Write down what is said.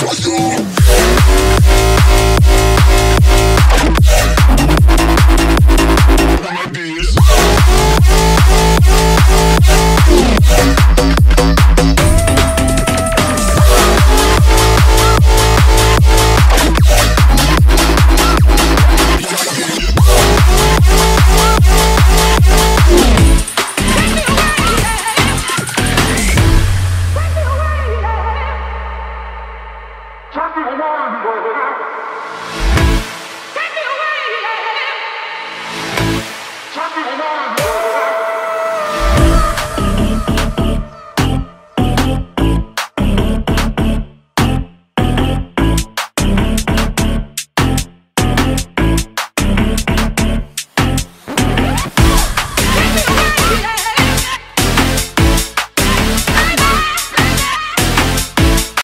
Fuck you. Woo-hoo.